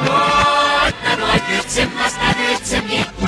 Народ, народ, гülsün, hasta gülsün, yıkılsın.